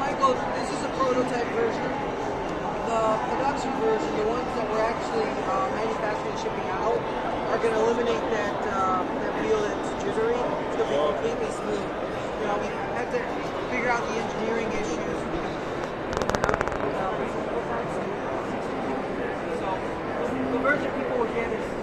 Michael, this is a prototype version. The production version, eliminate that, um, that wheel that's jittery. It's going to be completely smooth. You know, we had to figure out the engineering issues. So, the version people will get is.